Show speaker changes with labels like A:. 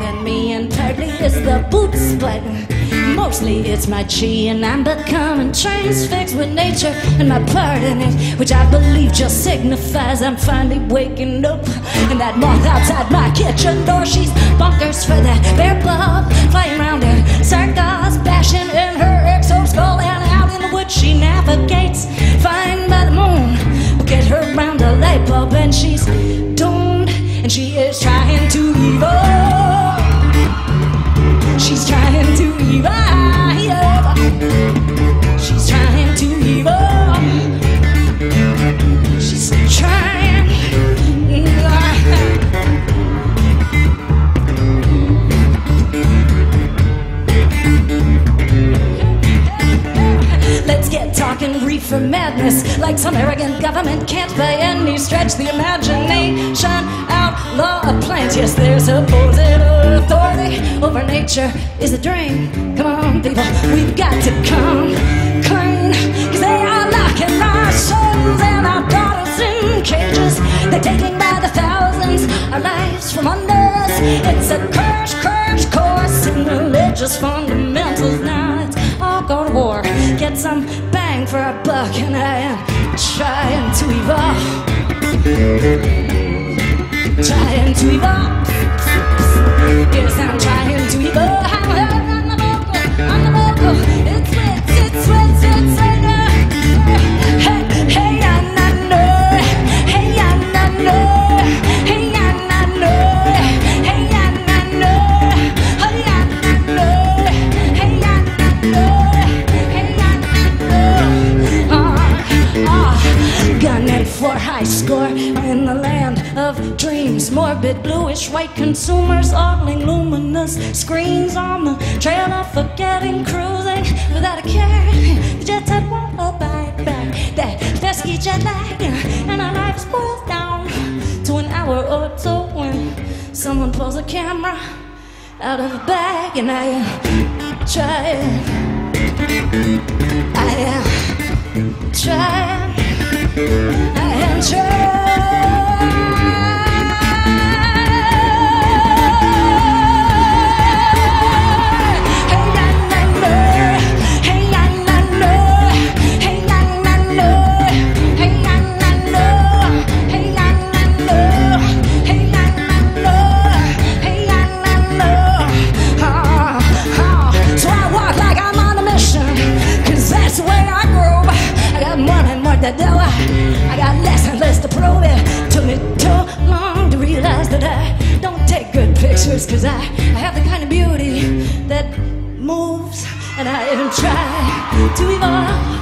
A: than me, and partly it's the boots, but mostly it's my chi. And I'm becoming transfixed with nature and my part in it, which I believe just signifies I'm finally waking up. And that moth outside my kitchen door, she's bonkers for that bare ball flying around. Reefer madness like some arrogant government can't by any stretch the imagination outlaw a plant. Yes, there's supposed authority over nature is a dream. Come on, people, we've got to come clean. Cause they are locking our souls and our daughters in cages. They're taking by the thousands our lives from under us. It's a crash, crash course in religious fundamentals. Now Get some bang for our buck, and I am trying to evolve. Trying to evolve. Yes, I'm trying to evolve. Of dreams. Morbid bluish white consumers, ogling luminous screens on the trail of forgetting, cruising without a care. The jet set won't abide by that pesky jet lag, and our lives boils down to an hour or two when someone pulls a camera out of a bag, and I am trying. That's the way I grow. I got more and more to do. I got less and less to prove it. Took me too long to realize that I don't take good pictures, 'cause I, I have the kind of beauty that moves, and I am trying to evolve.